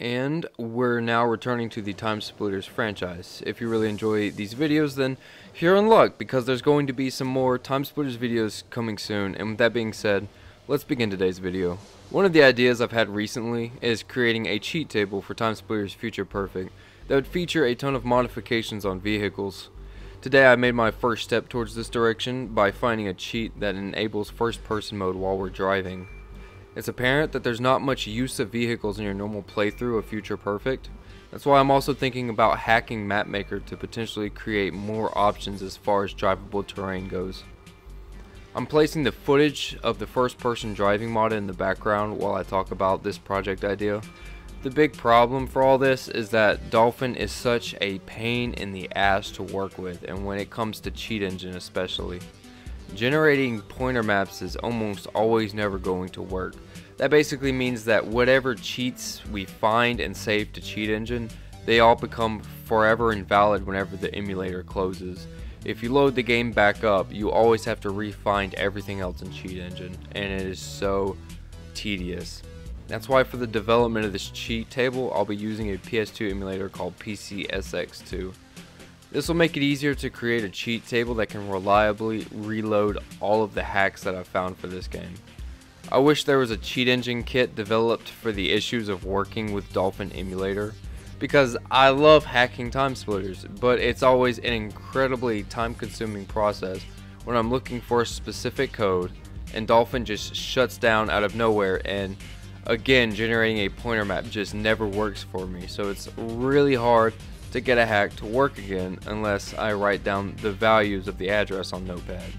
now returning to the Time Splitters franchise. If you really enjoy these videos, then you're in luck because there's going to be some more Time Splitters videos coming soon. And with that being said, let's begin today's video. One of the ideas I've had recently is creating a cheat table for Time Splitters Future Perfect that would feature a ton of modifications on vehicles. Today I made my first step towards this direction by finding a cheat that enables first person mode while we're driving. It's apparent that there's not much use of vehicles in your normal playthrough of Future Perfect. That's why I'm also thinking about hacking Mapmaker to potentially create more options as far as drivable terrain goes. I'm placing the footage of the first person driving mod in the background while I talk about this project idea. The big problem for all this is that Dolphin is such a pain in the ass to work with and when it comes to cheat engine especially. Generating pointer maps is almost always never going to work. That basically means that whatever cheats we find and save to cheat engine, they all become forever invalid whenever the emulator closes. If you load the game back up, you always have to refind everything else in cheat engine and it is so tedious. That's why for the development of this cheat table, I'll be using a PS2 emulator called PCSX2. This will make it easier to create a cheat table that can reliably reload all of the hacks that I've found for this game. I wish there was a cheat engine kit developed for the issues of working with Dolphin emulator because I love hacking time splitters, but it's always an incredibly time consuming process when I'm looking for a specific code and Dolphin just shuts down out of nowhere and again generating a pointer map just never works for me so it's really hard to get a hack to work again unless I write down the values of the address on notepad.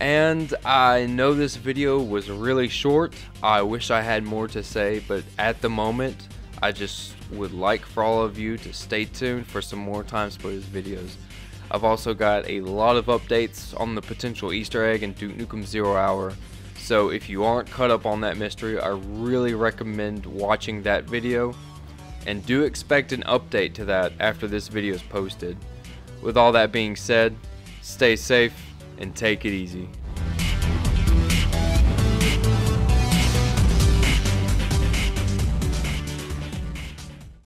And I know this video was really short. I wish I had more to say but at the moment I just would like for all of you to stay tuned for some more time splitters videos. I've also got a lot of updates on the potential easter egg in Duke Nukem Zero Hour. So if you aren't caught up on that mystery, I really recommend watching that video. And do expect an update to that after this video is posted. With all that being said, stay safe and take it easy.